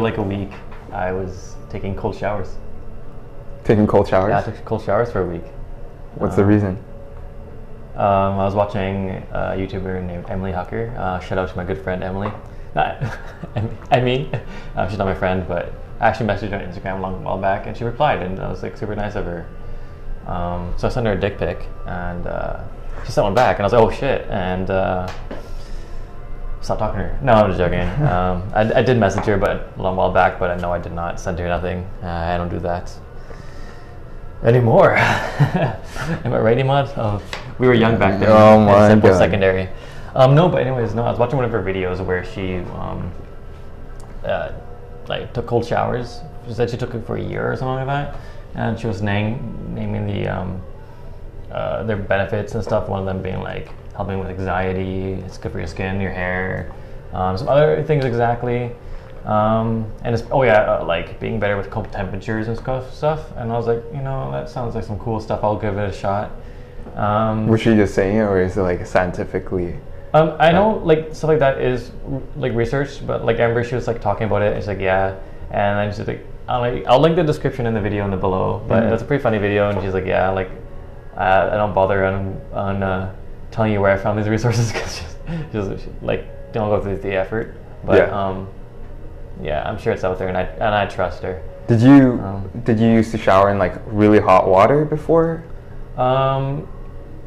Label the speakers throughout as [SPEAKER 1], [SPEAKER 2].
[SPEAKER 1] for like a week, I was taking cold showers.
[SPEAKER 2] Taking cold showers.
[SPEAKER 1] Yeah, I took cold showers for a week.
[SPEAKER 2] What's the
[SPEAKER 1] Um,
[SPEAKER 2] reason?
[SPEAKER 1] Um, I was watching a YouTuber named Emily Hucker. Uh, shout out to my good friend Emily. Not, I mean, uh, she's not my friend, but I actually messaged her on Instagram a long while back, and she replied, and I was like super nice of her. Um, so I sent her a dick pic, and uh, she sent one back, and I was like, oh shit, and uh, stop talking to her. No, I'm just joking. um, I, I did message her, but a long while back, but I know I did not send her nothing. Uh, I don't do that anymore. Am I right, Emad? Oh, we were young back then.
[SPEAKER 2] Oh my
[SPEAKER 1] Except
[SPEAKER 2] God.
[SPEAKER 1] secondary. Um, no, but anyways, no. I was watching one of her videos where she um, uh, like took cold showers. She said she took it for a year or something like that, and she was name, naming the um, uh, their benefits and stuff. One of them being like helping with anxiety. It's good for your skin, your hair, um, some other things exactly. Um, and it's oh yeah, uh, like being better with cold temperatures and stuff. Stuff. And I was like, you know, that sounds like some cool stuff. I'll give it a shot. Um,
[SPEAKER 2] Was she just saying it, or is it like scientifically?
[SPEAKER 1] um, I know like stuff like that is like research, but like I remember she was like talking about it. And she's like, yeah, and then she's like, I'll, like, I'll link the description in the video in the below. But
[SPEAKER 2] Mhm.
[SPEAKER 1] it's a pretty funny video, and she's like, yeah, like uh, I don't bother on on uh, telling you where I found these resources because she's she, like don't go through the effort. But
[SPEAKER 2] Yeah.
[SPEAKER 1] um, yeah, I'm sure it's out there, and I and I trust her.
[SPEAKER 2] Did you
[SPEAKER 1] Um,
[SPEAKER 2] did you used to shower in like really hot water before?
[SPEAKER 1] Um,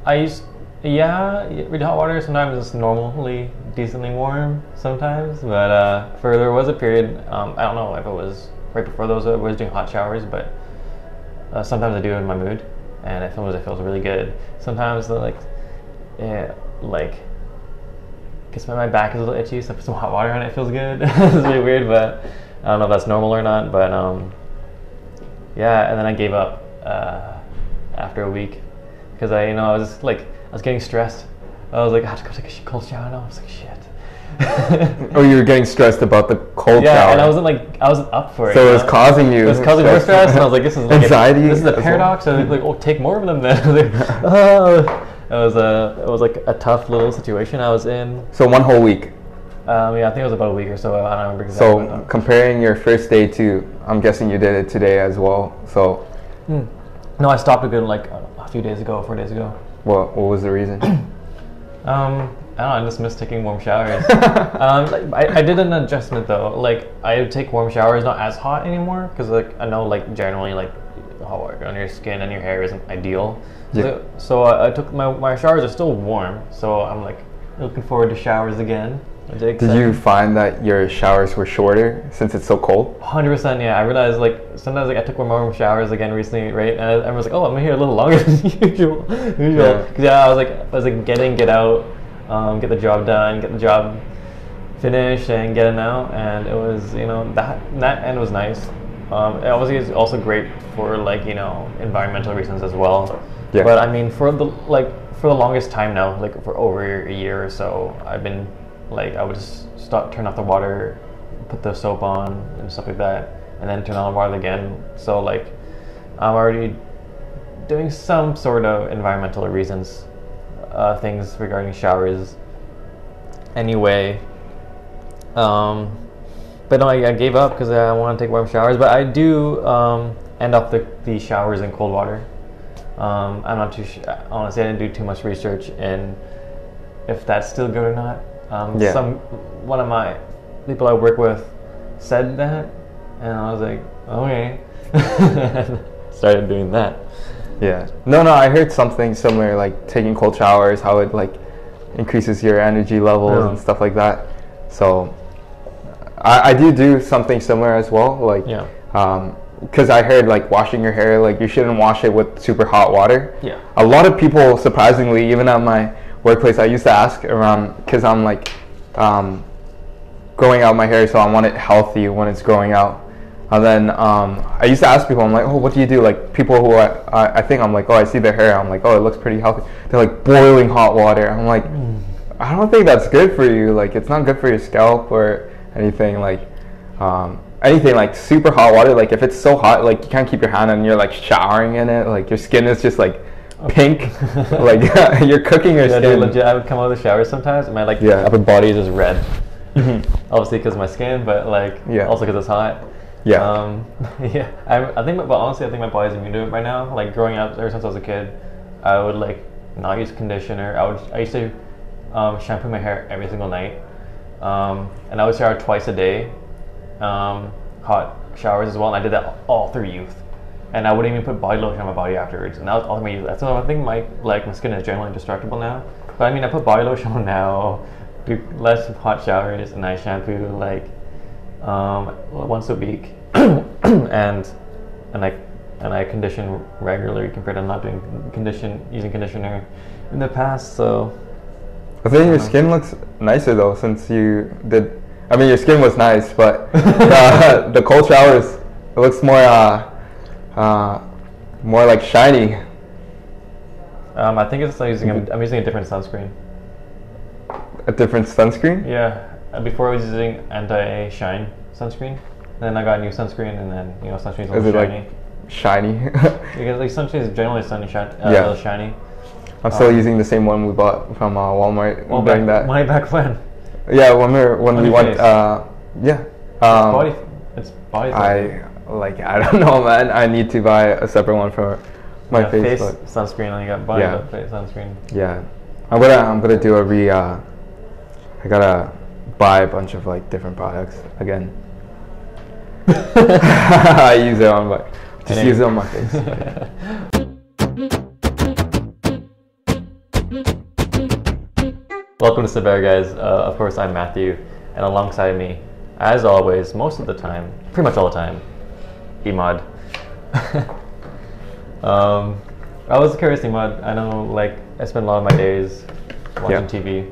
[SPEAKER 1] I used, yeah, really hot water. Sometimes it's normally decently warm. Sometimes, but uh, for there was a period. Um, I don't know if it was right before those. I was doing hot showers, but uh, sometimes I do it in my mood, and it feels it feels really good. Sometimes the, like, yeah, like. Guess my, back is a little itchy, so I put some hot water on it. It feels good. it's really weird, but I don't know if that's normal or not. But um, yeah, and then I gave up uh, after a week because I, you know, I was just, like, I was getting stressed. I was like, I have to go take a cold shower now. I was like, shit.
[SPEAKER 2] Oh, you were getting stressed about the cold
[SPEAKER 1] yeah,
[SPEAKER 2] shower.
[SPEAKER 1] and I wasn't like, I wasn't up for it.
[SPEAKER 2] So it was
[SPEAKER 1] know?
[SPEAKER 2] causing you
[SPEAKER 1] It was causing more stress, and I was like, this is like a-
[SPEAKER 2] anxiety.
[SPEAKER 1] this is a paradox. I was like, oh, take more of them then. I was like, oh. It was a, it was like a tough little situation I was in.
[SPEAKER 2] So one whole week.
[SPEAKER 1] Um, yeah, I think it was about a week or so. I don't remember exactly.
[SPEAKER 2] So comparing your first day to, I'm guessing you did it today as well. So
[SPEAKER 1] Hmm. No, I stopped a good like a few days ago, four days ago.
[SPEAKER 2] what what was the reason?
[SPEAKER 1] Um, I don't know. I just miss taking warm showers. um, like, I, I did an adjustment though. Like I take warm showers not as hot anymore because like I know like generally like hot on your skin and your hair isn't ideal.
[SPEAKER 2] Yeah.
[SPEAKER 1] So, so I, I took my my showers are still warm. So I'm like looking forward to showers again.
[SPEAKER 2] Did you find that your showers were shorter since it's so cold?
[SPEAKER 1] Hundred percent, yeah. I realized like sometimes like I took more warm showers again recently, right? And I, I was like, oh, I'm here a little longer than usual. usual.
[SPEAKER 2] Yeah.
[SPEAKER 1] 'Cause, yeah, I was like, I was like getting, get out, um, get the job done, get the job finished, and get out. And it was, you know, that that end was nice. Um, it obviously is also great for like you know environmental reasons as well.
[SPEAKER 2] Yeah.
[SPEAKER 1] But I mean, for the like for the longest time now, like for over a year or so, I've been like I would just stop, turn off the water, put the soap on and stuff like that, and then turn on the water again. So like I'm already doing some sort of environmental reasons, uh, things regarding showers. Anyway, um, but no, I, I gave up because I want to take warm showers. But I do um, end up the, the showers in cold water. Um, I'm not too sh- honestly. I didn't do too much research in if that's still good or not. Um,
[SPEAKER 2] Yeah.
[SPEAKER 1] Some one of my people I work with said that, and I was like, okay. Started doing that.
[SPEAKER 2] Yeah. No, no, I heard something similar, like taking cold showers, how it like increases your energy levels
[SPEAKER 1] Yeah.
[SPEAKER 2] and stuff like that. So I, I do do something similar as well, like
[SPEAKER 1] Yeah.
[SPEAKER 2] um, because I heard like washing your hair, like you shouldn't wash it with super hot water.
[SPEAKER 1] Yeah.
[SPEAKER 2] A lot of people, surprisingly, even at my workplace, I used to ask around because I'm like um, growing out my hair, so I want it healthy when it's growing out. And then um, I used to ask people, I'm like, oh, what do you do? Like people who I, I, I think I'm like, oh, I see their hair. I'm like, oh, it looks pretty healthy. They're like boiling hot water. I'm like, I don't think that's good for you. Like it's not good for your scalp or anything. Like um, anything like super hot water. Like if it's so hot, like you can't keep your hand and you're like showering in it. Like your skin is just like pink. like you're cooking your
[SPEAKER 1] Yeah,
[SPEAKER 2] skin.
[SPEAKER 1] dude, legit. I would come out of the shower sometimes, and my like
[SPEAKER 2] Yeah.
[SPEAKER 1] upper body is just red. Obviously, because of my skin, but like
[SPEAKER 2] Yeah.
[SPEAKER 1] also because it's hot.
[SPEAKER 2] Yeah.
[SPEAKER 1] Um, yeah. I, I think, but honestly, I think my body's immune to it right now. Like growing up, ever since I was a kid, I would like not use conditioner. I would. I used to um, shampoo my hair every single night, um, and I would shower twice a day. Um, hot showers as well, and I did that all through youth. And I wouldn't even put body lotion on my body afterwards, and that was all my youth. Why I think my like my skin is generally indestructible now. But I mean, I put body lotion on now, do less hot showers, and I shampoo like um, once a week, and and I and I condition regularly compared to not doing condition using conditioner in the past. So
[SPEAKER 2] I think your skin looks nicer though since you did. I mean, your skin was nice, but the, the cold showers it looks more uh, uh, more like shiny.
[SPEAKER 1] um, I think it's like using a, I'm using a different sunscreen.
[SPEAKER 2] A different sunscreen.
[SPEAKER 1] Yeah, uh, before I was using anti shine sunscreen. Then I got a new sunscreen, and then you know sunscreen's a
[SPEAKER 2] Is it
[SPEAKER 1] shiny.
[SPEAKER 2] like shiny?
[SPEAKER 1] because like sunscreen is generally sunny shine, uh,
[SPEAKER 2] Yeah.
[SPEAKER 1] a little shiny.
[SPEAKER 2] I'm still
[SPEAKER 1] Um,
[SPEAKER 2] using the same one we bought from uh, Walmart
[SPEAKER 1] Well,
[SPEAKER 2] during
[SPEAKER 1] back,
[SPEAKER 2] that.
[SPEAKER 1] way back when.
[SPEAKER 2] yeah, when we were, when we went. Uh, yeah. Um,
[SPEAKER 1] body, it's body.
[SPEAKER 2] I like I don't know, man. I need to buy a separate one for my
[SPEAKER 1] yeah,
[SPEAKER 2] face.
[SPEAKER 1] face sunscreen, you got body
[SPEAKER 2] Yeah.
[SPEAKER 1] face sunscreen.
[SPEAKER 2] yeah, I'm gonna I'm gonna do a re. Uh, I gotta buy a bunch of like different products again. I use it on my just use
[SPEAKER 1] it-
[SPEAKER 2] it on my face.
[SPEAKER 1] Welcome to SIMPHour, guys. Uh, of course, I'm Matthew, and alongside me, as always, most of the time, pretty much all the time, Emad. um, I was curious, Emad. I know, like, I spend a lot of my days watching
[SPEAKER 2] Yeah.
[SPEAKER 1] TV.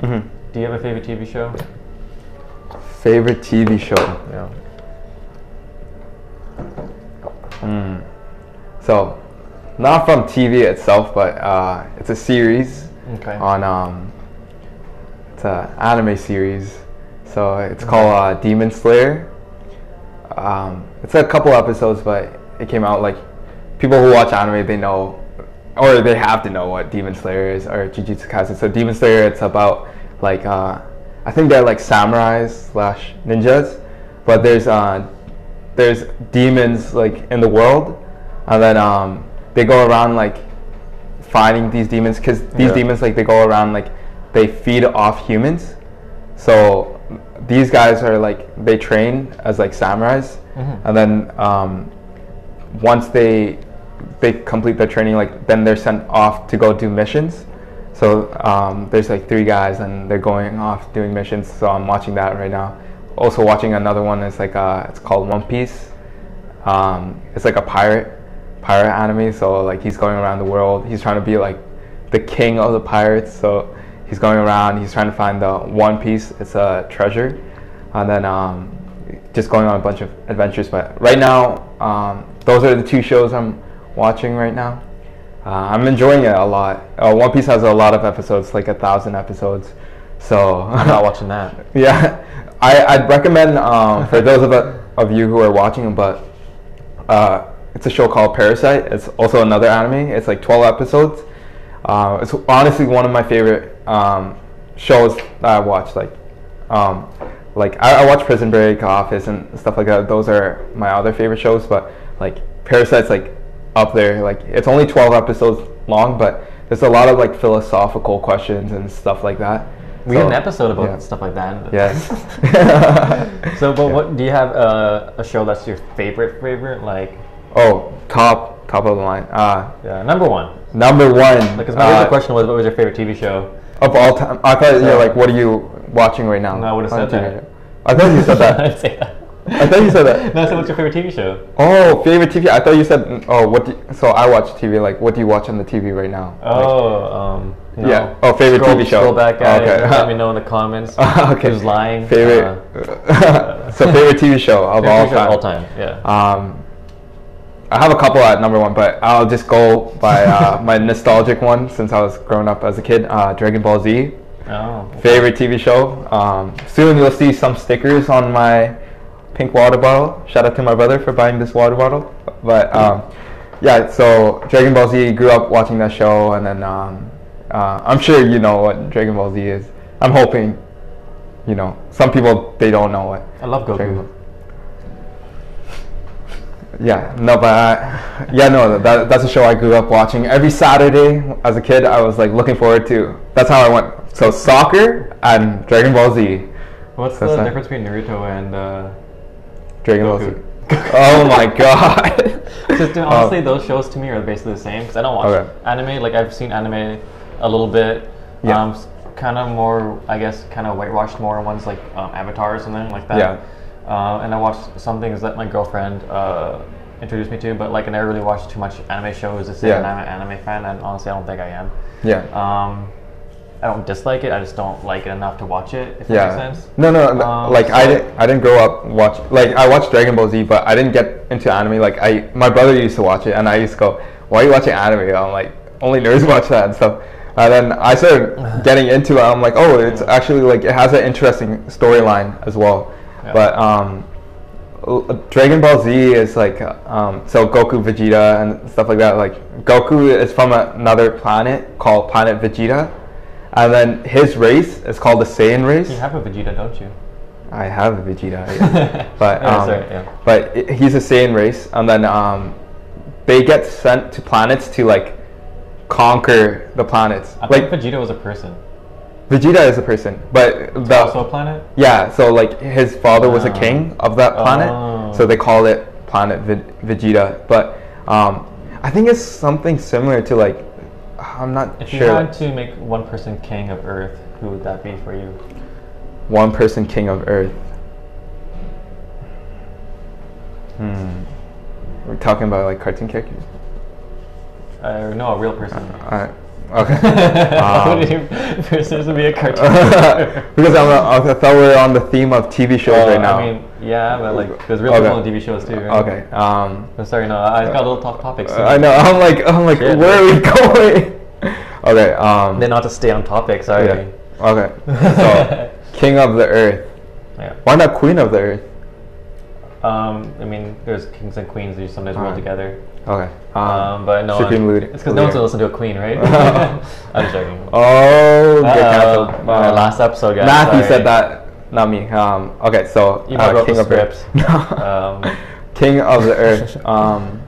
[SPEAKER 2] hmm
[SPEAKER 1] Do you have a favorite TV show?
[SPEAKER 2] Favorite TV show.
[SPEAKER 1] Yeah.
[SPEAKER 2] Mm. So, not from TV itself, but uh, it's a series
[SPEAKER 1] Okay.
[SPEAKER 2] on um, it's an anime series. So it's called uh, Demon Slayer. Um, it's a couple episodes, but it came out like people who watch anime they know, or they have to know what Demon Slayer is or Jujutsu Kaisen. So Demon Slayer, it's about like uh, I think they're like samurais slash ninjas, but there's uh, there's demons like in the world, and then um, they go around like fighting these demons because these
[SPEAKER 1] Yeah.
[SPEAKER 2] demons like they go around like they feed off humans. So these guys are like they train as like samurais,
[SPEAKER 1] Mhm.
[SPEAKER 2] and then um, once they they complete their training, like then they're sent off to go do missions. So um, there's like three guys, and they're going off doing missions. So I'm watching that right now. Also watching another one. It's like uh, it's called One Piece. Um, it's like a pirate pirate anime. So like he's going around the world. He's trying to be like the king of the pirates. So he's going around. He's trying to find the One Piece. It's a treasure, and then um, just going on a bunch of adventures. But right now, um, those are the two shows I'm watching right now. Uh, I'm enjoying it a lot. Uh, One Piece has a lot of episodes, like a thousand episodes. So
[SPEAKER 1] I'm not watching that.
[SPEAKER 2] yeah, I, I'd recommend um, for those of, of you who are watching, but uh, it's a show called Parasite. It's also another anime. It's like 12 episodes. Uh, it's honestly one of my favorite um, shows that I watch. Like, um, like I, I watch Prison Break, Office, and stuff like that. Those are my other favorite shows. But like Parasite's like up there. Like it's only 12 episodes long, but there's a lot of like philosophical questions and stuff like that.
[SPEAKER 1] We had an episode about
[SPEAKER 2] yeah.
[SPEAKER 1] stuff like that.
[SPEAKER 2] Yes.
[SPEAKER 1] so, but what do you have uh, a show that's your favorite favorite? Like,
[SPEAKER 2] Oh, top top of the line. Uh,
[SPEAKER 1] yeah, number one.
[SPEAKER 2] number one.
[SPEAKER 1] Because my
[SPEAKER 2] uh,
[SPEAKER 1] original question was, what was your favorite TV show?
[SPEAKER 2] of all time. I thought you were
[SPEAKER 1] So-
[SPEAKER 2] like, what are you watching right now?
[SPEAKER 1] No, I would've said that.
[SPEAKER 2] show? I thought you said
[SPEAKER 1] I
[SPEAKER 2] that.
[SPEAKER 1] didn't say that.
[SPEAKER 2] I thought you said that.
[SPEAKER 1] No, I said, what's your favorite TV show?
[SPEAKER 2] Oh, favorite TV. I thought you said. Oh, what? You, so I watch TV. Like, what do you watch on the TV right now? Like,
[SPEAKER 1] Oh, um, no.
[SPEAKER 2] Yeah. Oh, favorite
[SPEAKER 1] scroll,
[SPEAKER 2] TV show.
[SPEAKER 1] Scroll back at
[SPEAKER 2] Okay.
[SPEAKER 1] it. Let me know in the comments.
[SPEAKER 2] okay.
[SPEAKER 1] Who's lying?
[SPEAKER 2] Favorite.
[SPEAKER 1] Uh,
[SPEAKER 2] so favorite TV show of
[SPEAKER 1] favorite
[SPEAKER 2] all
[SPEAKER 1] show
[SPEAKER 2] time.
[SPEAKER 1] All time. Yeah.
[SPEAKER 2] Um, I have a couple at number one, but I'll just go by uh, my nostalgic one since I was growing up as a kid. Uh, Dragon Ball Z,
[SPEAKER 1] oh.
[SPEAKER 2] favorite TV show. Um, soon you'll see some stickers on my pink water bottle. Shout out to my brother for buying this water bottle. But um, yeah, so Dragon Ball Z grew up watching that show, and then um, uh, I'm sure you know what Dragon Ball Z is. I'm hoping you know, some people they don't know it.
[SPEAKER 1] I love Goku.
[SPEAKER 2] Dragon Ball. Yeah, no, but I, yeah, no, that, that's a show I grew up watching every Saturday as a kid. I was like looking forward to. That's how I went. So soccer and Dragon Ball Z.
[SPEAKER 1] What's
[SPEAKER 2] That's
[SPEAKER 1] the
[SPEAKER 2] not-
[SPEAKER 1] difference between Naruto and uh,
[SPEAKER 2] Dragon Ball Z. Oh my god.
[SPEAKER 1] Just, uh, honestly, those shows to me are basically the same because I don't watch
[SPEAKER 2] Okay.
[SPEAKER 1] anime. Like I've seen anime a little bit.
[SPEAKER 2] Yeah.
[SPEAKER 1] Um, kind of more, I guess, kind of whitewashed more ones like um, Avatar or something like that.
[SPEAKER 2] Yeah.
[SPEAKER 1] Uh, and I watched some things that my girlfriend uh, introduced me to, but like I never really watched too much anime shows to say
[SPEAKER 2] Yeah.
[SPEAKER 1] that I'm an anime fan, and honestly, I don't think I am.
[SPEAKER 2] yeah.
[SPEAKER 1] Um, I don't dislike it. I just don't like it enough to watch it. If that
[SPEAKER 2] yeah.
[SPEAKER 1] makes sense.
[SPEAKER 2] No, no, no,
[SPEAKER 1] Um,
[SPEAKER 2] like I didn't, I didn't grow up watch like I watched Dragon Ball Z, but I didn't get into anime. Like I, my brother used to watch it, and I used to go, "Why are you watching anime?" I'm like, "Only nerds watch that and stuff." And then I started getting into it. I'm like, "Oh, it's actually like it has an interesting storyline as well."
[SPEAKER 1] Yeah.
[SPEAKER 2] But um, Dragon Ball Z is like um, so Goku, Vegeta, and stuff like that. Like Goku is from another planet called Planet Vegeta, and then his race is called the Saiyan race.
[SPEAKER 1] You have a Vegeta, don't you?
[SPEAKER 2] I have a Vegeta, yeah. but
[SPEAKER 1] Yeah,
[SPEAKER 2] um,
[SPEAKER 1] sorry, yeah.
[SPEAKER 2] but i he's a Saiyan race, and then um, they get sent to planets to like conquer the planets.
[SPEAKER 1] I
[SPEAKER 2] like
[SPEAKER 1] think Vegeta was a person.
[SPEAKER 2] Vegeta is a person, but the
[SPEAKER 1] also a planet.
[SPEAKER 2] yeah. So like his father was a
[SPEAKER 1] Ah.
[SPEAKER 2] king of that planet,
[SPEAKER 1] Oh.
[SPEAKER 2] so they call it Planet Ve- Vegeta. But um, I think it's something similar to like I'm not
[SPEAKER 1] If you
[SPEAKER 2] sure.
[SPEAKER 1] had to make one person king of Earth, who would that be for you?
[SPEAKER 2] One person king of Earth. Hmm. We're talking about like cartoon characters.
[SPEAKER 1] Uh, no, a real person.
[SPEAKER 2] Uh, okay. Um,
[SPEAKER 1] you person to be a cartoon?
[SPEAKER 2] because I'm, I thought we we're on the theme of TV shows
[SPEAKER 1] Uh,
[SPEAKER 2] right now.
[SPEAKER 1] I mean, yeah, but like there's real
[SPEAKER 2] Okay.
[SPEAKER 1] people on TV shows too. Right?
[SPEAKER 2] okay. Um,
[SPEAKER 1] I'm sorry, no, I got a little off topic. So
[SPEAKER 2] I know. I'm like, I'm like,
[SPEAKER 1] Shit,
[SPEAKER 2] where are we going? okay. Um,
[SPEAKER 1] Then not to stay on topic. Sorry.
[SPEAKER 2] yeah. Okay. So, king of the earth.
[SPEAKER 1] Yeah.
[SPEAKER 2] Why not queen of the earth?
[SPEAKER 1] Um, I mean, there's kings and queens who sometimes roll
[SPEAKER 2] Alright.
[SPEAKER 1] together.
[SPEAKER 2] Okay.
[SPEAKER 1] Um, but no,
[SPEAKER 2] Supreme Lud-
[SPEAKER 1] it's because no one's gonna listen to a queen, right? I'm joking.
[SPEAKER 2] Oh, get canceled.
[SPEAKER 1] Uh, last episode, guys.
[SPEAKER 2] Matthew
[SPEAKER 1] sorry.
[SPEAKER 2] said that, not me. Um, okay, so
[SPEAKER 1] You
[SPEAKER 2] uh, king
[SPEAKER 1] the
[SPEAKER 2] of the.
[SPEAKER 1] Um,
[SPEAKER 2] king of the earth. Um,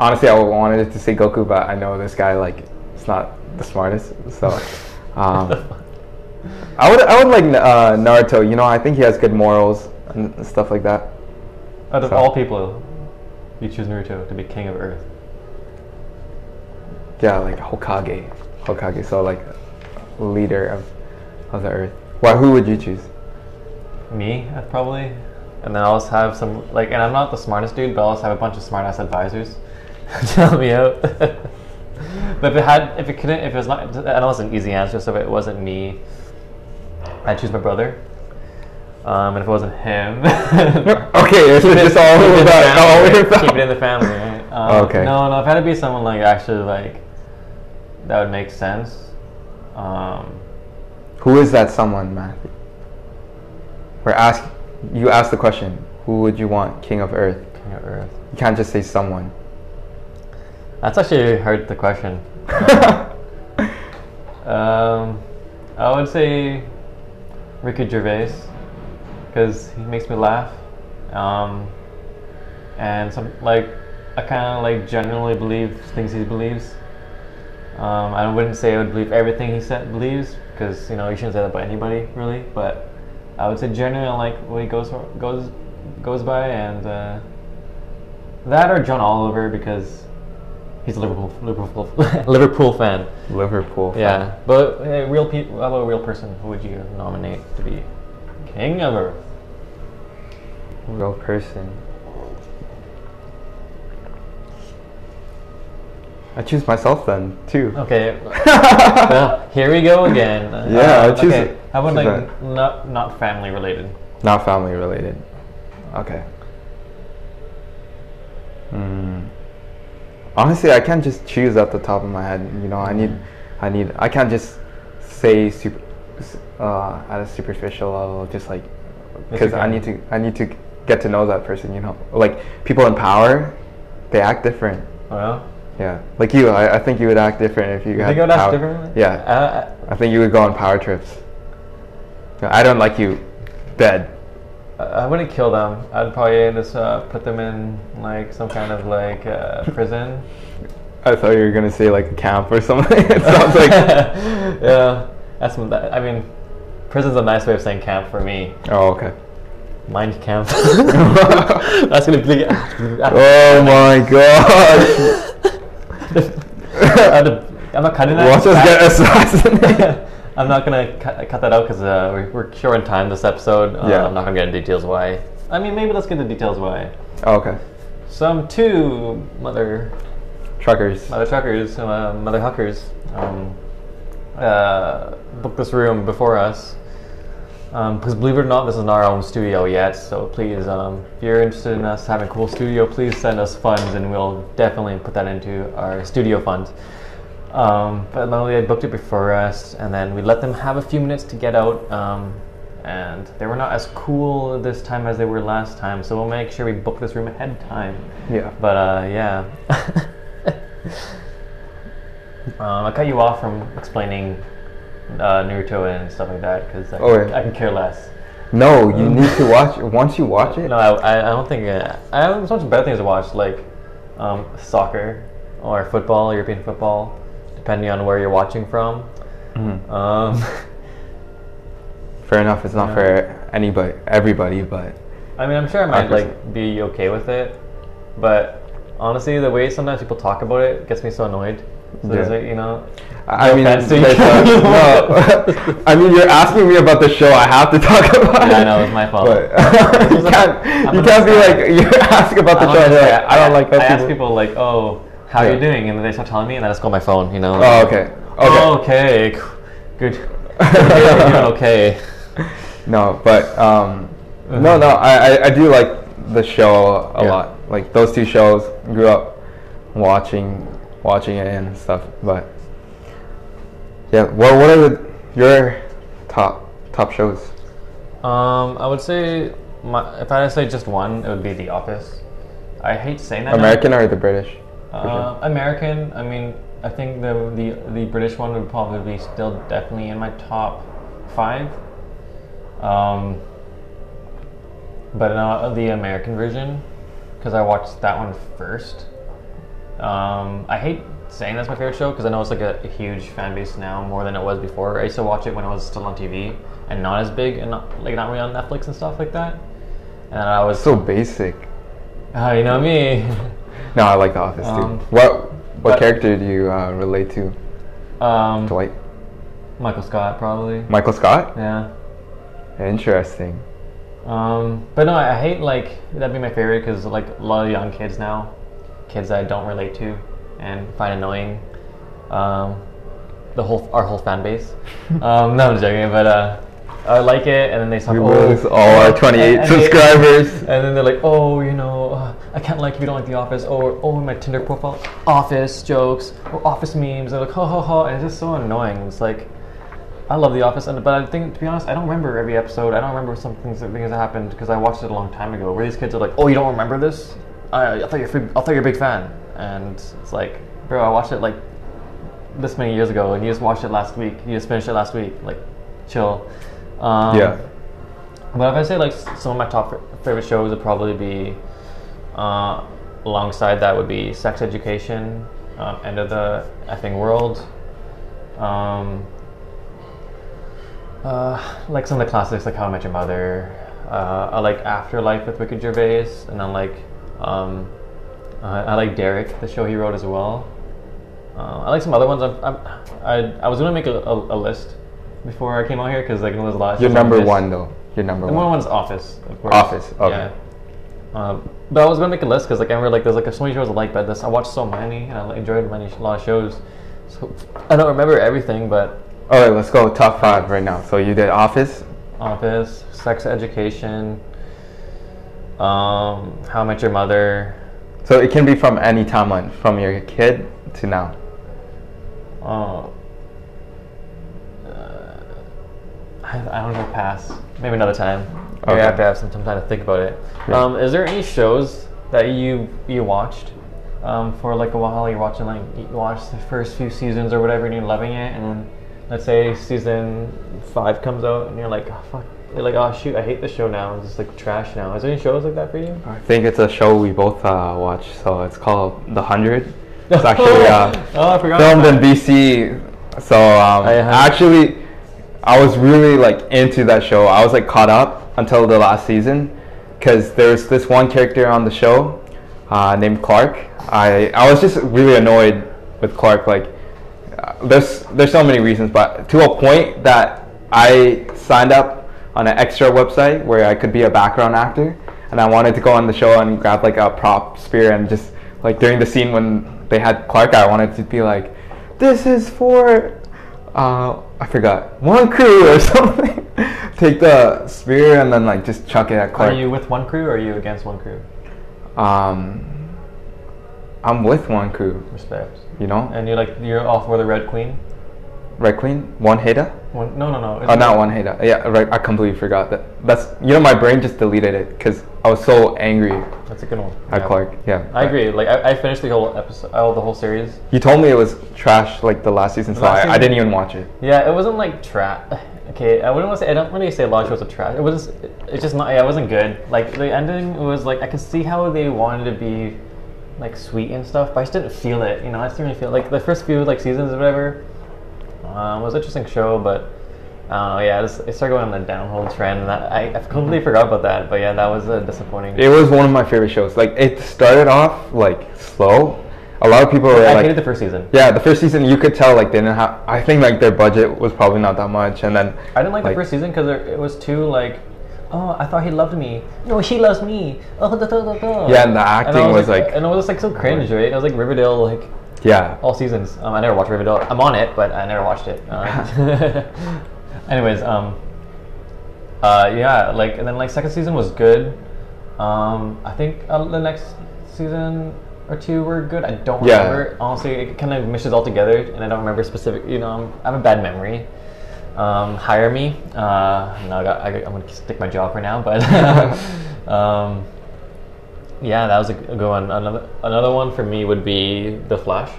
[SPEAKER 2] honestly, I wanted to say Goku, but I know this guy like it's not the smartest. So, um, I would I would like uh, Naruto. You know, I think he has good morals and stuff like that.
[SPEAKER 1] Out of
[SPEAKER 2] So-
[SPEAKER 1] all people, you choose Naruto to be king of Earth.
[SPEAKER 2] Yeah, like Hokage. Hokage. So like leader of of the earth. Why? Who would you choose?
[SPEAKER 1] Me, probably. And then I'll also have some like, and I'm not the smartest dude, but I'll also have a bunch of smart ass advisors to help me out. but if it had, if it couldn't, if it was not, I know it's an easy answer. So if it wasn't me, I'd choose my brother. Um, and if it wasn't him,
[SPEAKER 2] Okay, it's
[SPEAKER 1] keep it-
[SPEAKER 2] just all
[SPEAKER 1] keep it in the
[SPEAKER 2] about all
[SPEAKER 1] family,
[SPEAKER 2] about-
[SPEAKER 1] Keep it in the family, right? Um,
[SPEAKER 2] Okay.
[SPEAKER 1] No, no. If it had to be someone like actually like that would make sense. Um,
[SPEAKER 2] Who is that someone, Matthew? We're ask you ask the question. Who would you want, King of Earth?
[SPEAKER 1] king of Earth.
[SPEAKER 2] You can't just say someone.
[SPEAKER 1] That's actually hard the question. Um, I would say Ricky Gervais because he makes me laugh, um, and some like I kind of like generally believe things he believes. Um, I wouldn't say I would believe everything he said believes because you know you shouldn't say that about anybody really, but I would say generally I like what he goes goes goes by and uh, that or John Oliver because he's a Liverpool Liverpool Liverpool fan.
[SPEAKER 2] Liverpool. fan.
[SPEAKER 1] Yeah, but uh, real people. How about a real person? Who would you nominate to be king of Earth?
[SPEAKER 2] Real person. I choose myself then too.
[SPEAKER 1] Okay. well, here we go again.
[SPEAKER 2] Yeah,
[SPEAKER 1] Uh,
[SPEAKER 2] I choose
[SPEAKER 1] okay.
[SPEAKER 2] it.
[SPEAKER 1] How about like not not family related?
[SPEAKER 2] Not family related. Okay. Hmm. Honestly, I can't just choose at the top of my head. You know, I need, I need, I can't just say super, uh, at a superficial level, just like, because I need to, I need to get to know that person. You know, like people in power, they act different.
[SPEAKER 1] Oh, yeah?
[SPEAKER 2] Yeah, like you, I, I think you would act different if you,
[SPEAKER 1] You
[SPEAKER 2] had
[SPEAKER 1] think I would act differently?
[SPEAKER 2] Yeah,
[SPEAKER 1] Uh,
[SPEAKER 2] I think you would go on power trips. I don't like you, dead.
[SPEAKER 1] I, wouldn't kill them. I'd probably just uh, put them in like some kind of like uh, prison.
[SPEAKER 2] I thought you were gonna say like a camp or something. it sounds like.
[SPEAKER 1] yeah, that's I mean, prison's a nice way of saying camp for me.
[SPEAKER 2] Oh, okay.
[SPEAKER 1] Mind camp. that's gonna be.
[SPEAKER 2] Oh my gosh.
[SPEAKER 1] I'm not cutting that.
[SPEAKER 2] Watch us get assassinated.
[SPEAKER 1] I'm not gonna cut, cut that out because uh, we're, we're short on time this episode. Uh,
[SPEAKER 2] Yeah.
[SPEAKER 1] I'm not gonna get into details why. I mean, maybe let's get into details why.
[SPEAKER 2] Oh, okay.
[SPEAKER 1] Some two mother
[SPEAKER 2] Truckers.
[SPEAKER 1] mother truckers, uh, mother huckers, um, uh, booked this room before us. Um, because believe it or not, this is not our own studio yet. So please, um, if you're interested in us having a cool studio, please send us funds, and we'll definitely put that into our studio fund. Um, but luckily, I booked it before us, and then we let them have a few minutes to get out. Um, and they were not as cool this time as they were last time, so we'll make sure we book this room ahead of time.
[SPEAKER 2] Yeah.
[SPEAKER 1] But uh, yeah. um, I cut you off from explaining uh, Naruto and stuff like that because I,
[SPEAKER 2] Oh, yeah.
[SPEAKER 1] I can care less.
[SPEAKER 2] No, you need to watch. Once you watch it,
[SPEAKER 1] No, I, I, I don't think uh, I have so much better things to watch like um, soccer or football, European football, depending on where you're watching from.
[SPEAKER 2] Mhm.
[SPEAKER 1] Um,
[SPEAKER 2] fair enough. It's not
[SPEAKER 1] Yeah.
[SPEAKER 2] for anybody, everybody, but
[SPEAKER 1] I mean, I'm sure I might
[SPEAKER 2] 100%.
[SPEAKER 1] like be okay with it, but honestly, the way sometimes people talk about it gets me so annoyed. So
[SPEAKER 2] Yeah.
[SPEAKER 1] like, you know,
[SPEAKER 2] I
[SPEAKER 1] No
[SPEAKER 2] mean, no. I mean, you're asking me about the show. I have to talk about it.
[SPEAKER 1] Yeah, I know, it's my fault.
[SPEAKER 2] But you can't, you can't be like
[SPEAKER 1] guy.
[SPEAKER 2] you ask about the
[SPEAKER 1] I'm
[SPEAKER 2] show. like, I don't like that.
[SPEAKER 1] I ask
[SPEAKER 2] people.
[SPEAKER 1] people like, "Oh, how
[SPEAKER 2] Yeah.
[SPEAKER 1] are you doing?" And then they start telling me, and I just go on my phone. You know.
[SPEAKER 2] Oh, okay. Okay.
[SPEAKER 1] Oh, okay. Good. Okay.
[SPEAKER 2] No, but um,
[SPEAKER 1] Uh-huh.
[SPEAKER 2] no, no. I, I, I do like the show a
[SPEAKER 1] Yeah.
[SPEAKER 2] lot. Like those two shows, grew up watching watching it and stuff. But yeah, what what are the, your top top shows?
[SPEAKER 1] Um, I would say, my, if I had to say just one, it would be The Office. I hate saying that. now.
[SPEAKER 2] American or the British?
[SPEAKER 1] Uh, American. I mean, I think the the the British one would probably be still definitely in my top five. Um, but not the American version because I watched that one first. Um, I hate saying that's my favorite show because I know it's like a, a huge fan base now more than it was before. I used to watch it when it was still on TV and not as big and not like not really on Netflix and stuff like that. And I was
[SPEAKER 2] So basic.
[SPEAKER 1] uh, you know me.
[SPEAKER 2] No, I like The Office too.
[SPEAKER 1] Um,
[SPEAKER 2] what what
[SPEAKER 1] but-
[SPEAKER 2] character do you uh, relate to?
[SPEAKER 1] um,
[SPEAKER 2] Dwight,
[SPEAKER 1] Michael Scott probably.
[SPEAKER 2] Michael Scott.
[SPEAKER 1] Yeah.
[SPEAKER 2] Interesting.
[SPEAKER 1] Um, but no, I I hate like that'd be my favorite because like a lot of young kids now, kids that I don't relate to and find annoying. Um, the whole our whole fan base. um, no, I'm joking, but uh, I like it, and then they talk.
[SPEAKER 2] We
[SPEAKER 1] oh,
[SPEAKER 2] lose all our 28
[SPEAKER 1] and- and they-
[SPEAKER 2] subscribers.
[SPEAKER 1] and then they're like, oh, you know, uh, I can't like if you don't like The Office, or oh, my Tinder profile, Office jokes, or Office memes. They're like, ha ha ha, and it's just so annoying. It's like, I love The Office, and but I think to be honest, I don't remember every episode. I don't remember some things that things that happened because I watched it a long time ago. Where these kids are like, oh, you don't remember this? I, I thought you're, big- I thought you're a big fan, and it's like, bro, I watched it like this many years ago, and you just watched it last week. You just finished it last week. Like, chill. Um,
[SPEAKER 2] yeah.
[SPEAKER 1] but if I say like some of my top fa- favorite shows would probably be, uh, alongside that would be Sex Education, um, End of the Effing World, um, uh, like some of the classics like How I Met Your Mother. Uh, I like Afterlife with Ricky Gervais, and then like um, uh, I like Derek, the show he wrote as well. Uh, I like some other ones. I'm, I'm, I I was gonna make a, a, a list before I came out here because like there's a lot. Of
[SPEAKER 2] Your number one though. Your number one.
[SPEAKER 1] one one's Office, of course.
[SPEAKER 2] Office, okay.
[SPEAKER 1] Yeah. Um, but I was gonna make a list because like I remember like there's like so many shows I like, but this I watched so many and I like, enjoyed many a lot of shows. So I don't remember everything, but
[SPEAKER 2] All right, let's go top five right now. So you did Office.
[SPEAKER 1] Office, Sex Education, um, How I Met Your Mother.
[SPEAKER 2] So it can be from any timeline, from your kid to now.
[SPEAKER 1] Oh. Uh, I, I don't know. Pass. Maybe another time. Maybe
[SPEAKER 2] Okay.
[SPEAKER 1] I have to have some time to think about it.
[SPEAKER 2] Yeah.
[SPEAKER 1] Um, is there any shows that you you watched um, for like a while. You're watching like you watch the first few seasons or whatever, and you're loving it, and then let's say season five comes out, and you're like, oh, fuck. You're like, oh shoot, I hate the show now. It's just like trash now. Is there any shows like that for you?
[SPEAKER 2] I think it's a show we both uh, watch, so it's called The Hundred. It's actually uh,
[SPEAKER 1] oh, I
[SPEAKER 2] filmed in. BC. So um, actually, I was really like into that show. I was like caught up until the last season because there's this one character on the show uh, named Clarke. I I was just really annoyed with Clarke. Like, uh, there's there's so many reasons, but to a point that I signed up on an extra website where I could be a background actor, and I wanted to go on the show and grab like a prop spear and just like during the scene when they had Clarke, I wanted to be like, "This is for." Uh, I forgot Wonkru or something. Take the spear and then like just chuck it at Clarke.
[SPEAKER 1] Are you with Wonkru or are you against Wonkru?
[SPEAKER 2] Um, I'm with Wonkru,
[SPEAKER 1] Respect.
[SPEAKER 2] you know.
[SPEAKER 1] And you're like you're all for the Red Queen.
[SPEAKER 2] Red Queen, Wanheda.
[SPEAKER 1] One, no, no, no.
[SPEAKER 2] Oh, not Wanheda. Yeah, right. I completely forgot that. That's you know my brain just deleted it because I was so angry
[SPEAKER 1] That's a good one.
[SPEAKER 2] at
[SPEAKER 1] Yeah.
[SPEAKER 2] Clarke. Yeah,
[SPEAKER 1] I agree. Like I, I finished the whole episode, oh, the whole series.
[SPEAKER 2] You told me it was trash like the last season, so
[SPEAKER 1] Last
[SPEAKER 2] I, I didn't even watch it.
[SPEAKER 1] Yeah, it wasn't like trash. Okay, I wouldn't want to say. I don't really say a lot of shows are trash. It was. It's just not. Yeah, it wasn't good. Like the ending was like I could see how they wanted to be, like sweet and stuff, but I just didn't feel it. You know, I just didn't really feel like the first few like seasons or whatever. Um, was an interesting show, but. Uh, yeah, it, it started going on the downhill trend, and that, I, I completely forgot about that. But yeah, that was a disappointing.
[SPEAKER 2] It was one of my favorite shows. Like it started off like slow. A lot of people were
[SPEAKER 1] I
[SPEAKER 2] like,
[SPEAKER 1] hated the first season.
[SPEAKER 2] yeah, the first season you could tell like they didn't have. I think like their budget was probably not that much, and then
[SPEAKER 1] I didn't like,
[SPEAKER 2] Like-
[SPEAKER 1] the first season because it was too like, oh, I thought he loved me. No, he loves me. Oh, da, da, da, da.
[SPEAKER 2] Yeah, and the acting was, like-
[SPEAKER 1] and it was like so cringe, right? It was like Riverdale, like
[SPEAKER 2] yeah,
[SPEAKER 1] all seasons. Um, I never watched Riverdale. I'm on it, but I never watched it. Uh, anyways, um, uh, yeah, like and then like second season was good. Um, I think uh, the next season or two were good. I don't
[SPEAKER 2] Yeah.
[SPEAKER 1] remember. Honestly, it kind of meshes all together, and I don't remember specific. You know, I'm, I have a bad memory. Um, hire me. Uh, no, I got, I, am gonna stick my job for now, but um, yeah, that was a good one. Another another one for me would be The Flash.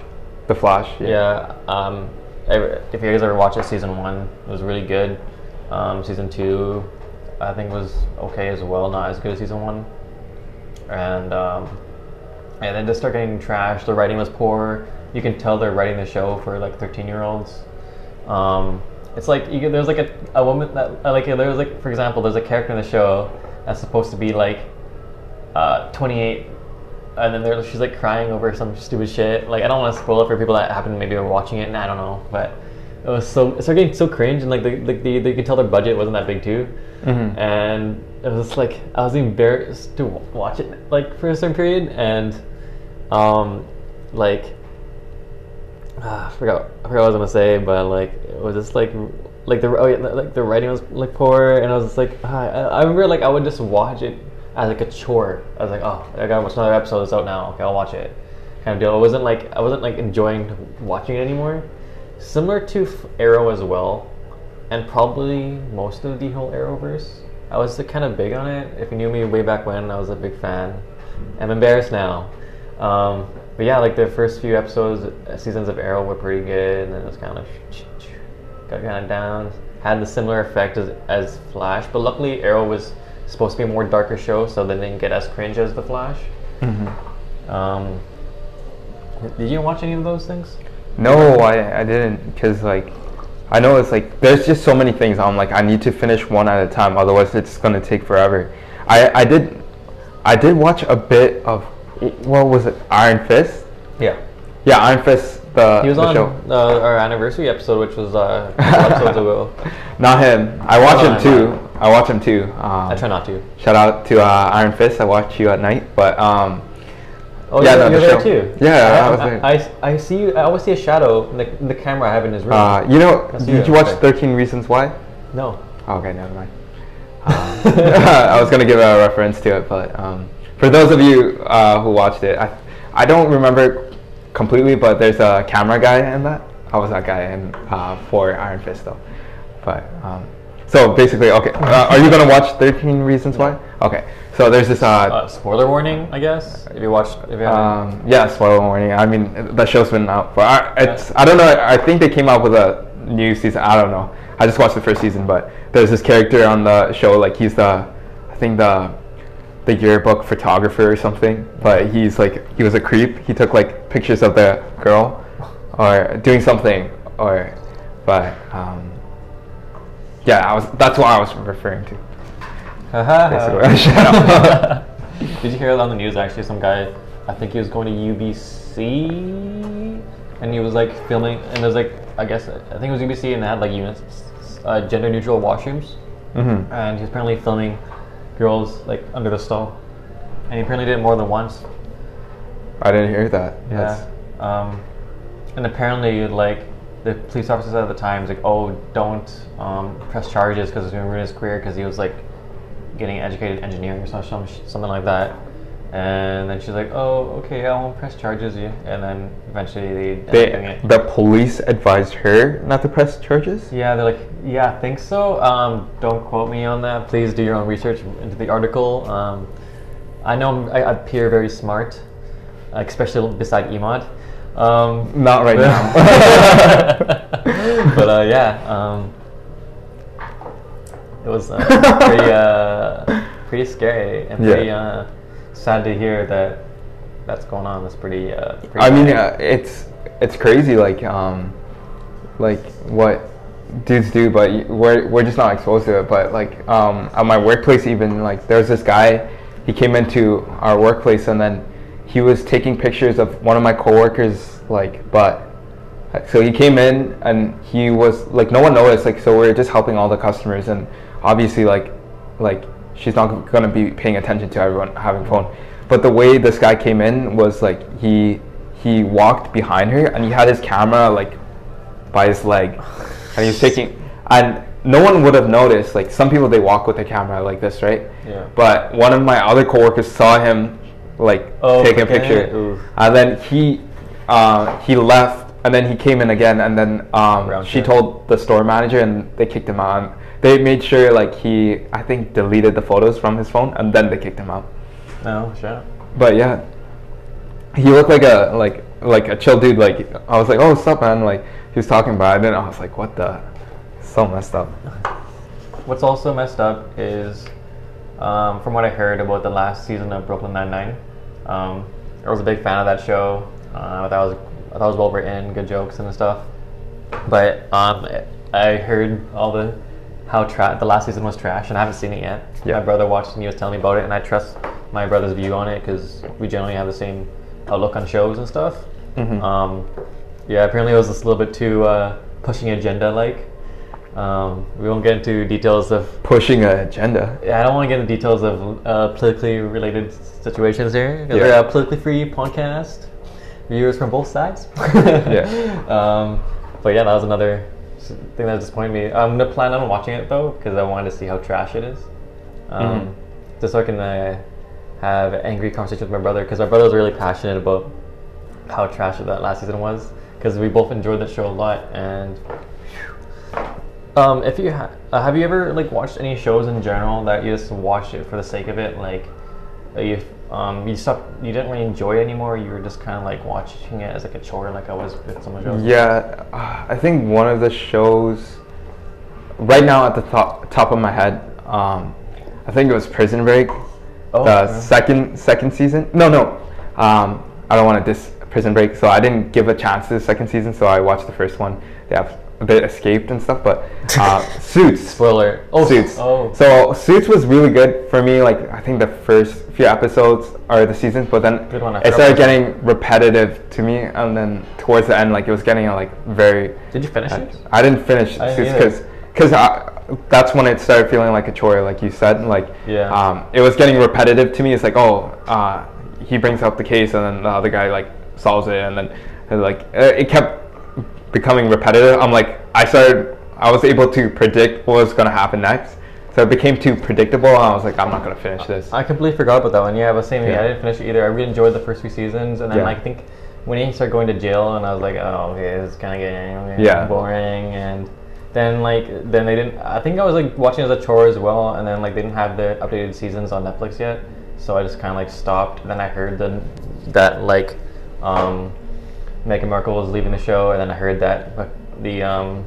[SPEAKER 2] The Flash.
[SPEAKER 1] Yeah. Um, if you guys ever watched it, season one it was really good. Um, season two, I think was okay as well, not as good as season one. And um, and then they start getting trashed. The writing was poor. You can tell they're writing the show for like thirteen year olds. Um, it's like you, there's like a, a woman that like there's like for example there's a character in the show that's supposed to be like uh, 28 and then there, she's like crying over some stupid shit. Like I don't want to spoil it for people that happen to maybe are watching it, and I don't know, but it was so it started getting so cringe, and like the, the, the, you could tell their budget wasn't that big too,
[SPEAKER 2] Mhm.
[SPEAKER 1] and it was just like I was embarrassed to watch it like for a certain period, and um like ah, I forgot I forgot what I was gonna say, but like it was just like like the oh yeah, like the writing was like poor, and I was just like I, I remember like I would just watch it as like a chore. I was like, oh, I gotta watch another episode. It's out now. Okay, I'll watch it. Kind of deal. It wasn't like I wasn't like enjoying watching it anymore. Similar to Arrow as well, and probably most of the whole Arrowverse. I was like, kind of big on it. If you knew me way back when, I was a big fan. I'm embarrassed now. Um, but yeah, like the first few episodes, uh, seasons of Arrow were pretty good, and then it was kind of got kind of down. Had the similar effect as, as Flash, but luckily Arrow was supposed to be a more darker show, so they didn't get as cringe as the Flash.
[SPEAKER 2] Mhm.
[SPEAKER 1] Um, did you watch any of those things?
[SPEAKER 2] No, I, I didn't because like I know it's like there's just so many things. I'm like I need to finish one at a time, otherwise it's gonna take forever. I I did I did watch a bit of what was it Iron Fist?
[SPEAKER 1] Yeah.
[SPEAKER 2] Yeah, Iron Fist. The
[SPEAKER 1] He was
[SPEAKER 2] the
[SPEAKER 1] on uh, our anniversary episode, which was uh, episodes ago.
[SPEAKER 2] Not him. I watch
[SPEAKER 1] Oh,
[SPEAKER 2] him too. I watch him too. Um,
[SPEAKER 1] I try not to.
[SPEAKER 2] Shout out to uh, Iron Fist. I watch you at night, but um,
[SPEAKER 1] Oh,
[SPEAKER 2] Yeah,
[SPEAKER 1] you're,
[SPEAKER 2] no,
[SPEAKER 1] you're
[SPEAKER 2] the
[SPEAKER 1] there
[SPEAKER 2] show.
[SPEAKER 1] too.
[SPEAKER 2] Yeah,
[SPEAKER 1] I,
[SPEAKER 2] I.
[SPEAKER 1] I, see you. I always see a shadow in the, in the camera I have in his room.
[SPEAKER 2] uh, you know, did
[SPEAKER 1] you,
[SPEAKER 2] you watch
[SPEAKER 1] okay.
[SPEAKER 2] Thirteen Reasons Why?
[SPEAKER 1] no.
[SPEAKER 2] Okay, never mind. Um, I was gonna give a reference to it, but um, for those of you uh, who watched it, I I don't remember completely, but there's a camera guy in that. I was that guy in uh, for Iron Fist though, but um, So basically, okay. Uh, are you gonna watch Thirteen Reasons Why? Okay. So there's this. Uh,
[SPEAKER 1] Uh, spoiler warning, I guess. If you watched, if you haven't.
[SPEAKER 2] um, yeah, spoiler warning. I mean, the show's been out for. I, it's. I don't know. I think they came out with a new season. I don't know. I just watched the first season, but there's this character on the show. Like he's the, I think the, the yearbook photographer or something. But he's like he was a creep. He took like pictures of the girl, or doing something, or, but um, yeah, I was. That's what I was referring to. basically. Shut up.
[SPEAKER 1] Did you hear it on the news actually? Some guy, I think he was going to UBC, and he was like filming, and there's like, I guess, I think it was UBC, and they had like units, uh, gender neutral washrooms,
[SPEAKER 2] hmm
[SPEAKER 1] and he was apparently filming girls like under the stall, and he apparently did it more than once.
[SPEAKER 2] I didn't hear that.
[SPEAKER 1] Yeah. Um, and apparently, like the police officers at the time was like, "Oh, don't um, press charges because it's going to ruin his career because he was like getting educated engineer or some, some something like that." And then she's like, "Oh, okay, I won't press charges." You. And then eventually they,
[SPEAKER 2] They, the police advised her not to press charges.
[SPEAKER 1] Yeah, they're like, yeah, I think so. Um, don't quote me on that. Please do your own research into the article. Um, I know I'm, appear very smart, especially beside Emad. Um,
[SPEAKER 2] Not right now.
[SPEAKER 1] but uh, yeah, um, it was uh, pretty, uh, pretty scary and
[SPEAKER 2] Yeah.
[SPEAKER 1] pretty uh, sad to hear that that's going on. That's pretty. Uh, pretty
[SPEAKER 2] I mean, uh, it's it's crazy, like um, like what dudes do, but we're we're just not exposed to it. But like um, at my workplace, even like there's this guy, he came into our workplace and then he was taking pictures of one of my coworkers, like butt. So he came in and he was like, no one noticed. Like, so we are just helping all the customers, and obviously, like, like she's not gonna be paying attention to everyone having phone. But the way this guy came in was like he he walked behind her and he had his camera like by his leg, and he was taking and no one would have noticed. Like some people, they walk with a camera like this, right?
[SPEAKER 1] Yeah.
[SPEAKER 2] But one of my other coworkers saw him like
[SPEAKER 1] Oh,
[SPEAKER 2] take a picture, and then he uh, he left, and then he came in again, and then um, she told the store manager, and they kicked him out. They made sure like he, I think, deleted the photos from his phone, and then they kicked him out.
[SPEAKER 1] no, sure.
[SPEAKER 2] But yeah, he looked like a like like a chill dude. Like I was like, oh, what's up, man? Like he was talking about it, and then I was like, what the? So messed up.
[SPEAKER 1] What's also messed up is, um, from what I heard about the last season of Brooklyn Nine Nine, um, I was a big fan of that show. Uh, I thought it was I thought it was well written, good jokes and stuff. But um, I heard all the how tra- the last season was trash, and I haven't seen it yet.
[SPEAKER 2] Yeah.
[SPEAKER 1] My brother watched it and he was telling me about it, and I trust my brother's view on it because we generally have the same outlook on shows and stuff.
[SPEAKER 2] Mhm.
[SPEAKER 1] Um, yeah, apparently it was just a little bit too uh, pushing agenda like. Um, we won't get into details of.
[SPEAKER 2] Pushing an agenda.
[SPEAKER 1] Yeah, I don't want to get into details of uh, politically related situations here. 'cause
[SPEAKER 2] Yeah.
[SPEAKER 1] We're a politically free podcast. Viewers from both sides.
[SPEAKER 2] Yeah.
[SPEAKER 1] Um, but yeah, that was another thing that disappointed me. I'm gonna plan on watching it though because I wanted to see how trash it is. Um,
[SPEAKER 2] Mhm.
[SPEAKER 1] Just so I can uh, have an angry conversation with my brother because my brother was really passionate about how trash that last season was because we both enjoyed that show a lot and um, if you ha- uh, have you ever like watched any shows in general that you just watched it for the sake of it like you um, you stopped you didn't really enjoy it anymore you were just kind of like watching it as like a chore like I was with some of the shows
[SPEAKER 2] Yeah, uh, I think one of the shows right now at the top top of my head, um, I think it was Prison Break,
[SPEAKER 1] Oh,
[SPEAKER 2] the
[SPEAKER 1] okay.
[SPEAKER 2] second second season. No, no, um, I don't want to diss Prison Break, so I didn't give a chance to the second season. So I watched the first one. They have they escaped and stuff, but uh, Suits.
[SPEAKER 1] spoiler oh
[SPEAKER 2] Suits.
[SPEAKER 1] oh
[SPEAKER 2] So Suits was really good for me. Like I think the first few episodes or the seasons, but then
[SPEAKER 1] Good one, I
[SPEAKER 2] it started getting repetitive to me, and then towards the end, like it was getting like very.
[SPEAKER 1] did you finish it
[SPEAKER 2] I didn't finish because because that's when it started feeling like a chore, like you said. Like
[SPEAKER 1] Yeah.
[SPEAKER 2] um, it was getting repetitive to me. It's like oh, uh, he brings up the case, and then the other guy like solves it, and then and, like uh, it kept becoming repetitive. I'm like I started. I was able to predict what was gonna happen next. So it became too predictable, and I was like, I'm not gonna finish this.
[SPEAKER 1] I completely forgot about that one yeah but same thing
[SPEAKER 2] Yeah.
[SPEAKER 1] I didn't finish it either I really enjoyed the first few seasons and then
[SPEAKER 2] Yeah.
[SPEAKER 1] I think when he started going to jail and I was like oh okay is kind of getting
[SPEAKER 2] Yeah.
[SPEAKER 1] boring and then like then they didn't. I think I was like watching as a chore as well, and then like they didn't have the updated seasons on Netflix yet, so I just kind of like stopped. Then I heard the that like um, Meghan Markle was leaving the show, and then I heard that the um,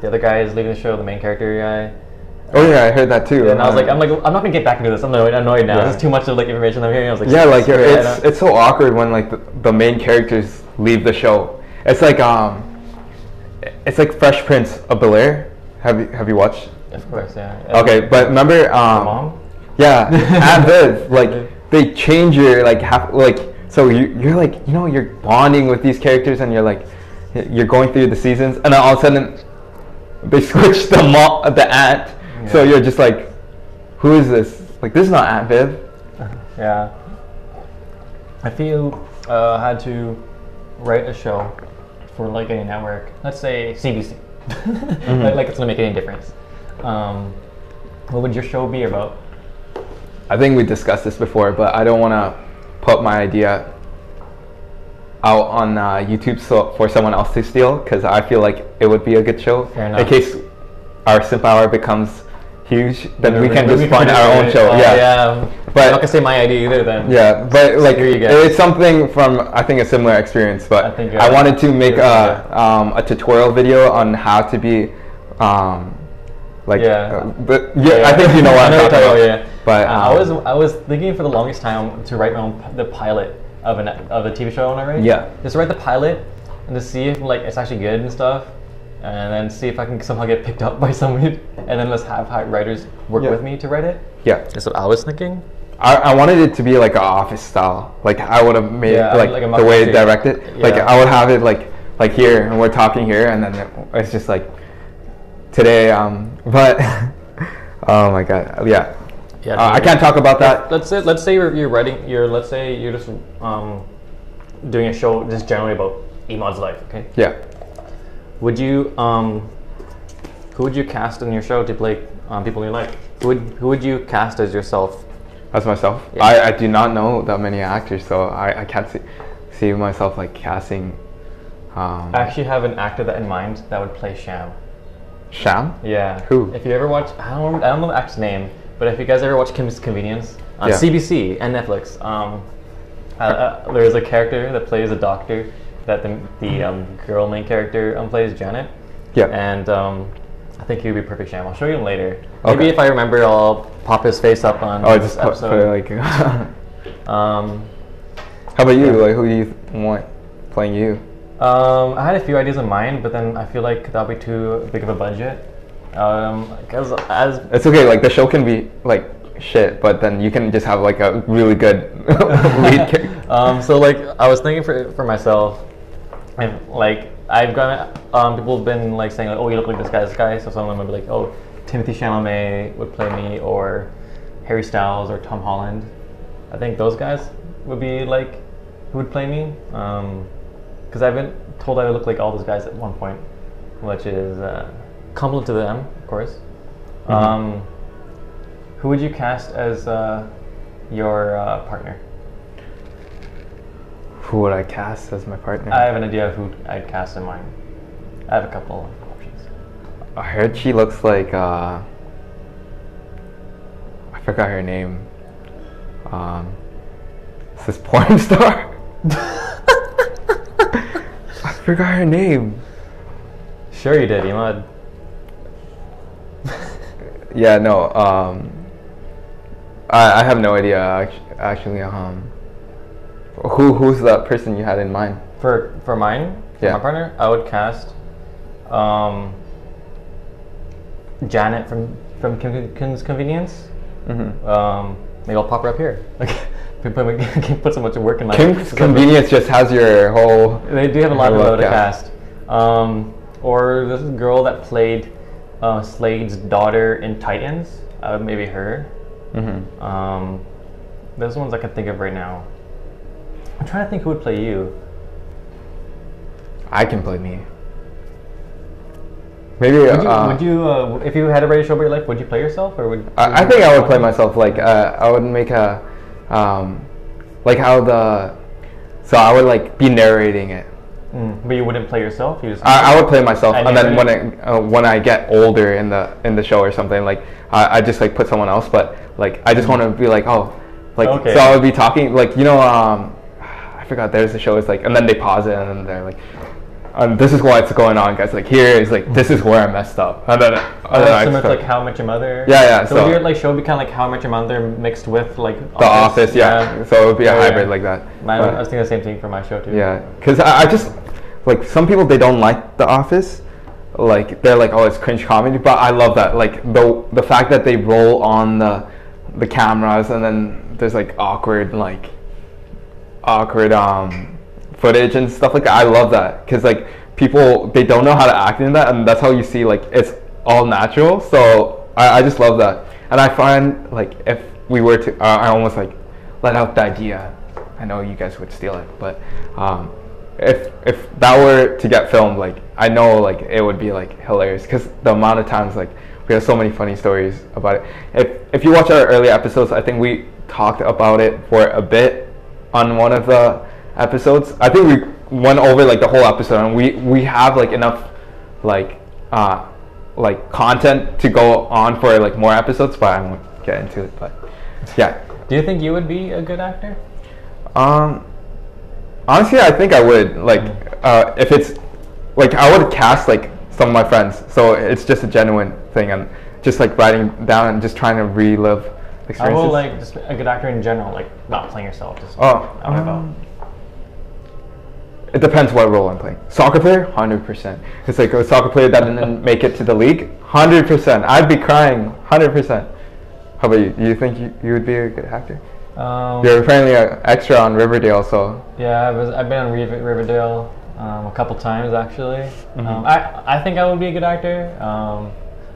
[SPEAKER 1] the other guy is leaving the show, the main character guy.
[SPEAKER 2] Oh yeah, I heard that too.
[SPEAKER 1] And I was like,
[SPEAKER 2] Uh,
[SPEAKER 1] I'm like, I'm not gonna get back into this. I'm annoyed, now.
[SPEAKER 2] Yeah.
[SPEAKER 1] This is too much of like information I'm hearing. I was like,
[SPEAKER 2] yeah, like it's it's so awkward when like the, the main characters leave the show. It's like um, it's like Fresh Prince of Bel Air. Have you have you watched?
[SPEAKER 1] of course, yeah.
[SPEAKER 2] Okay, but remember um,
[SPEAKER 1] mom.
[SPEAKER 2] Yeah, at Viv, like they change your like half like so you you're like you know you're bonding with these characters and you're like you're going through the seasons and then all of a sudden they switch the mom the aunt so you're just like who is this? Like this is not Aunt Viv
[SPEAKER 1] Yeah. If you uh, had to write a show for like a network, let's say CBC, like, like it's gonna make any difference. Um, what would your show be about?
[SPEAKER 2] I think we discussed this before but I don't want to put my idea out on uh, YouTube so for someone else to steal because I feel like it would be a good show.
[SPEAKER 1] Fair
[SPEAKER 2] in case our SIMPHour becomes huge then we can just find our own show.
[SPEAKER 1] Uh,
[SPEAKER 2] yeah
[SPEAKER 1] yeah.
[SPEAKER 2] But-
[SPEAKER 1] I'm not gonna say my idea either. Then.
[SPEAKER 2] Yeah, but like
[SPEAKER 1] Screw you guys.
[SPEAKER 2] it's something from I think a similar experience. But
[SPEAKER 1] I think,
[SPEAKER 2] I wanted to make a um, a tutorial video on how to be um, like.
[SPEAKER 1] Yeah.
[SPEAKER 2] uh, but yeah, I think you know what
[SPEAKER 1] I
[SPEAKER 2] I'm talking about.
[SPEAKER 1] you're talking about, Yeah.
[SPEAKER 2] But
[SPEAKER 1] Uh, I was
[SPEAKER 2] um,
[SPEAKER 1] I was thinking for the longest time to write my own the pilot of an of a TV show I want to write.
[SPEAKER 2] Yeah.
[SPEAKER 1] Just write the pilot and to see if like it's actually good and stuff, and then see if I can somehow get picked up by someone, and then let's have writers work
[SPEAKER 2] Yeah.
[SPEAKER 1] with me to write it.
[SPEAKER 2] yeah,
[SPEAKER 1] That's what I was thinking.
[SPEAKER 2] I, I wanted it to be like an office style. Like I would have made
[SPEAKER 1] Yeah,
[SPEAKER 2] like,
[SPEAKER 1] like
[SPEAKER 2] the way
[SPEAKER 1] marketing-
[SPEAKER 2] it directed. Like. I would have it like like here and we're talking here and then it- it's just like today. Um, but oh my god, yeah.
[SPEAKER 1] Yeah.
[SPEAKER 2] Uh, I can't talk about that.
[SPEAKER 1] Let's say let's say you're, you're writing. You're let's say you're just um, doing a show just generally about Emad's life. Okay.
[SPEAKER 2] Yeah.
[SPEAKER 1] Would you um, who would you cast in your show to play um, people in your life? Who would who would you cast as yourself?
[SPEAKER 2] As myself,
[SPEAKER 1] Yeah.
[SPEAKER 2] I, I do not know that many actors, so I, I can't see see myself like casting. Um,
[SPEAKER 1] I actually have an actor that in mind that would play Sham.
[SPEAKER 2] Sham.
[SPEAKER 1] Yeah.
[SPEAKER 2] Who?
[SPEAKER 1] If you ever watch, I don't, I don't know the actor's name, but if you guys ever watch Kim's Convenience on
[SPEAKER 2] Yeah.
[SPEAKER 1] CBC and Netflix, um, uh, uh, there's a character that plays a doctor that the, the um, girl main character um, plays Janet.
[SPEAKER 2] Yeah.
[SPEAKER 1] And um, I think he would be perfect Sham. I'll show you him later. Maybe if I remember, I'll pop his face up on
[SPEAKER 2] oh,
[SPEAKER 1] this
[SPEAKER 2] just put, put it like. How
[SPEAKER 1] um,
[SPEAKER 2] about you? Like, who do you want playing you?
[SPEAKER 1] Um, I had a few ideas in mind, but then I feel like that'll be too big of a budget. Um, because as
[SPEAKER 2] It's okay. Like the show can be like shit, but then you can just have like a really good lead character.
[SPEAKER 1] um, so like I was thinking for for myself, like I've got um, people have been like saying like, oh you look like this guy, this guy. So some of them would be like, oh Timothy Chalamet would play me, or Harry Styles, or Tom Holland. I think those guys would be like who would play me. Because I've been told I would look like all those guys at one point, which is uh, compliment to them, of course. Um, who would you cast as uh, your uh, partner?
[SPEAKER 2] Who would I cast as my partner?
[SPEAKER 1] I have an idea of who I'd cast in mine. I have a couple of options.
[SPEAKER 2] I heard she looks like uh I forgot her name. Um is this porn star? I forgot her name.
[SPEAKER 1] Sure, you did, Emad.
[SPEAKER 2] Yeah, no, um I, I have no idea act- actually um who who's that person you had in mind?
[SPEAKER 1] For for mine, for
[SPEAKER 2] Yeah.
[SPEAKER 1] my partner, I would cast um, Janet from from Kim- Kim's Convenience.
[SPEAKER 2] Mm-hmm.
[SPEAKER 1] Um, maybe I'll pop her up here. Like, put, put, so much work in my.
[SPEAKER 2] Kim's Convenience just has your whole
[SPEAKER 1] They do have a lot of to
[SPEAKER 2] cast.
[SPEAKER 1] Um, or this girl that played uh, Slade's daughter in Titans. Uh, maybe her.
[SPEAKER 2] Mhm.
[SPEAKER 1] Um, those ones I can think of right now. I'm trying to think who would play you.
[SPEAKER 2] I can play me. Maybe
[SPEAKER 1] Would you,
[SPEAKER 2] uh,
[SPEAKER 1] would you uh, if you had a radio show about your life, would you play yourself or would?
[SPEAKER 2] I, I think I would play myself. Like uh, I would make a, um, like how the, so I would like be narrating it,
[SPEAKER 1] Mm, but you wouldn't play yourself. You just
[SPEAKER 2] I, I would play myself,
[SPEAKER 1] And
[SPEAKER 2] and, then when I, uh, when I get older in the in the show or something, like I, I just like put someone else. But like I just want to be like, oh, like
[SPEAKER 1] Okay.
[SPEAKER 2] so I would be talking like you know um, I forgot there's a show. It's like and then they pause it and then they're like. Um, this is what's going on, guys. Like here is like this is where I messed up, and then, and
[SPEAKER 1] Oh,
[SPEAKER 2] then I
[SPEAKER 1] similar to like How Much Your Mother.
[SPEAKER 2] Yeah, yeah,
[SPEAKER 1] So,
[SPEAKER 2] so-
[SPEAKER 1] your like show would be kind of like How Met Your Mother mixed with like
[SPEAKER 2] the office, yeah. So it would be a
[SPEAKER 1] Oh, yeah.
[SPEAKER 2] hybrid like that.
[SPEAKER 1] My,
[SPEAKER 2] But-
[SPEAKER 1] I was thinking the same thing for my show too.
[SPEAKER 2] Yeah, because I, I just like some people they don't like The Office, like they're like, oh, it's cringe comedy. But I love that, like the the fact that they roll on the the cameras and then there's like awkward like awkward um footage and stuff like that. I love that because like people they don't know how to act in that, and that's how you see like it's all natural. So I, I just love that, and I find like if we were to, uh, I almost like let out the idea. I know you guys would steal it, but um, if if that were to get filmed, like I know like it would be like hilarious because the amount of times like we have so many funny stories about it. If if you watch our early episodes, I think we talked about it for a bit on one of the episodes. I think we went over like the whole episode, and we we have like enough like uh like content to go on for like more episodes, but I won't get into it. But yeah,
[SPEAKER 1] Do you think you would be a good actor?
[SPEAKER 2] um, honestly, I think I would like uh, if it's like I would cast like some of my friends, so it's just a genuine thing, and just like writing down and just trying to relive
[SPEAKER 1] I
[SPEAKER 2] experiences.
[SPEAKER 1] will like just a good actor in general, like not playing yourself, just
[SPEAKER 2] Oh,
[SPEAKER 1] out and about.
[SPEAKER 2] um, it depends what role I'm playing. Soccer player, hundred percent. It's like a soccer player that didn't make it to the league, hundred percent. I'd be crying, hundred percent. How about you? Do you think you, you would be a good actor?
[SPEAKER 1] Um,
[SPEAKER 2] You're apparently an extra on Riverdale, so
[SPEAKER 1] Yeah, I was, I've been on Riv- Riverdale um, a couple times actually.
[SPEAKER 2] Mm-hmm.
[SPEAKER 1] Um, I, I think I would be a good actor.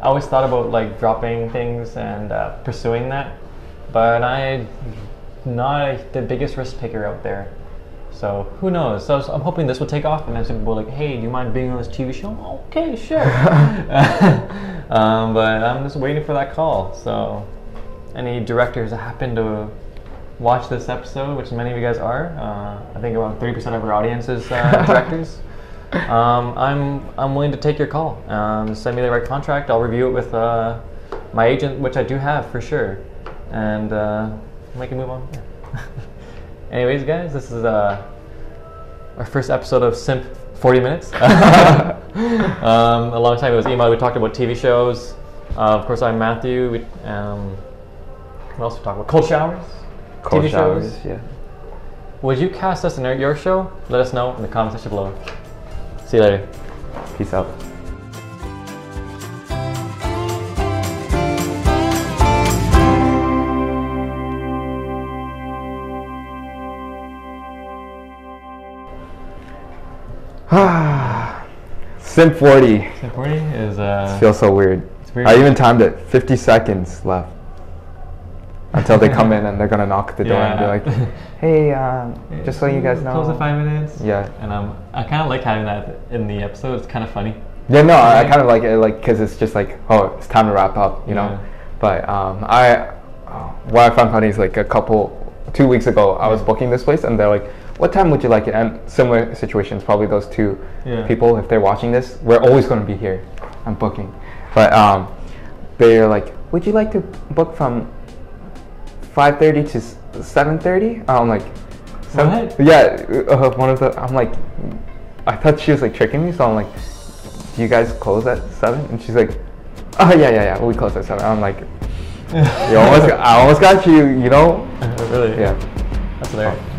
[SPEAKER 1] I always thought about like dropping things and uh, pursuing that, but I'm not the biggest risk taker out there. So who knows? So, I'm hoping this will take off, and then some people are like, "Hey, do you mind being on this TV show?" Okay, sure. um, but I'm just waiting for that call. So, any directors that happen to watch this episode, which many of you guys are, uh, I think around 30% of our audience is uh, directors. Um, I'm I'm willing to take your call. Um, send me the right contract. I'll review it with uh, my agent, which I do have for sure, and uh, we can move on. Anyways, guys, this is uh, our first episode of Simp 40 Minutes. um, alongside with Ema, we talked about TV shows. Uh, of course, I'm Matthew. We, um, what else we talk about? Cold showers.
[SPEAKER 2] cold
[SPEAKER 1] TV
[SPEAKER 2] showers.
[SPEAKER 1] shows.
[SPEAKER 2] Yeah.
[SPEAKER 1] Would you cast us in your show? Let us know in the comment section below. See you later.
[SPEAKER 2] Peace out. Sim 40
[SPEAKER 1] Sim 40 is uh,
[SPEAKER 2] feels so weird.
[SPEAKER 1] it's weird.
[SPEAKER 2] I even timed it. 50 seconds left until they come in and they're gonna knock the door and be like, "Hey, um, just so you guys know."
[SPEAKER 1] Close at five minutes.
[SPEAKER 2] Yeah.
[SPEAKER 1] And um, I kind of like having that in the episode. It's kind of funny.
[SPEAKER 2] Yeah, no, I, I kind of like it, like because it's just like, oh, it's time to wrap up, you know.
[SPEAKER 1] Yeah.
[SPEAKER 2] But um, I, oh, what I found funny is like a couple, two weeks ago, I was booking this place, and they're like, "What time would you like it?" And similar situations, probably those two
[SPEAKER 1] Yeah.
[SPEAKER 2] people, if they're watching this, we're always going to be here. I'm booking, but um, they're like, "Would you like to book from 5:30 to 7:30?" I'm like, "Seven-"
[SPEAKER 1] What?
[SPEAKER 2] Yeah, uh, one of the. I'm like, I thought she was like tricking me, so I'm like, "Do you guys close at 7? And she's like, "Oh yeah, yeah, yeah, we close at 7. I'm like, "You almost, I almost got you, you know."
[SPEAKER 1] really?
[SPEAKER 2] Yeah.
[SPEAKER 1] That's hilarious.